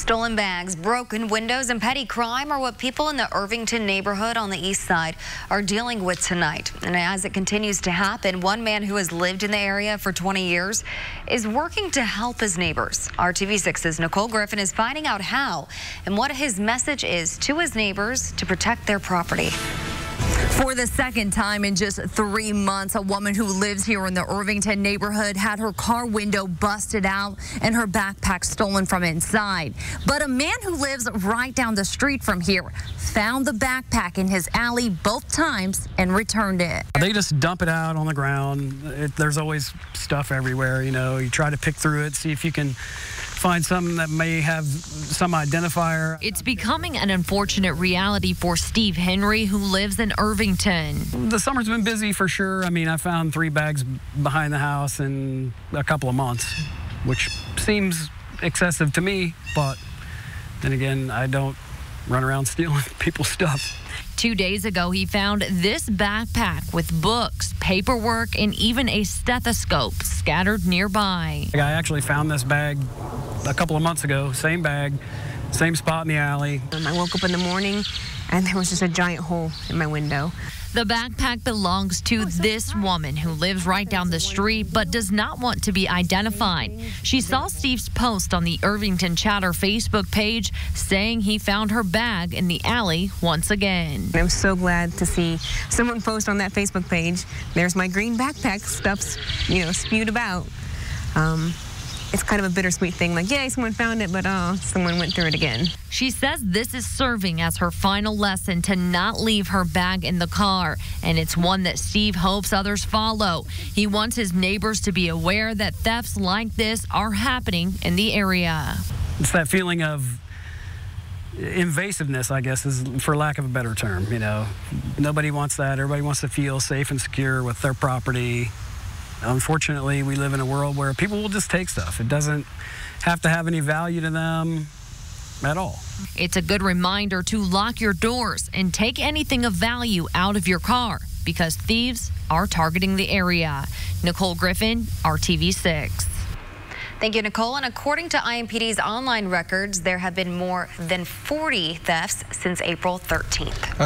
Stolen bags, broken windows, and petty crime are what people in the Irvington neighborhood on the east side are dealing with tonight. And as it continues to happen, one man who has lived in the area for 20 years is working to help his neighbors. RTV6's Nicole Griffin is finding out how and what his message is to his neighbors to protect their property. For the second time in just three months, a woman who lives here in the Irvington neighborhood had her car window busted out and her backpack stolen from inside. But a man who lives right down the street from here found the backpack in his alley both times and returned it. They just dump it out on the ground. It, there's always stuff everywhere, you know. You try to pick through it, see if you can find something that may have some identifier. It's becoming an unfortunate reality for Steve Henry, who lives in Irvington. The summer's been busy for sure. I mean, I found three bags behind the house in a couple of months, which seems excessive to me, but then again, I don't run around stealing people's stuff. Two days ago, he found this backpack with books, paperwork, and even a stethoscope scattered nearby. I actually found this bag a couple of months ago, same bag, same spot in the alley. Um, I woke up in the morning and there was just a giant hole in my window. The backpack belongs to this woman who lives right down the street but does not want to be identified. She saw Steve's post on the Irvington Chatter Facebook page saying he found her bag in the alley once again. I'm so glad to see someone post on that Facebook page. There's my green backpack stuff's, you know, spewed about. Um, it's kind of a bittersweet thing. Like, yay, someone found it, but oh, someone went through it again. She says this is serving as her final lesson to not leave her bag in the car, and it's one that Steve hopes others follow. He wants his neighbors to be aware that thefts like this are happening in the area. It's that feeling of invasiveness, I guess, is for lack of a better term. You know, nobody wants that. Everybody wants to feel safe and secure with their property. Unfortunately, we live in a world where people will just take stuff. It doesn't have to have any value to them at all. It's a good reminder to lock your doors and take anything of value out of your car because thieves are targeting the area. Nicole Griffin, RTV6. Thank you, Nicole. And according to IMPD's online records, there have been more than 40 thefts since April 13th.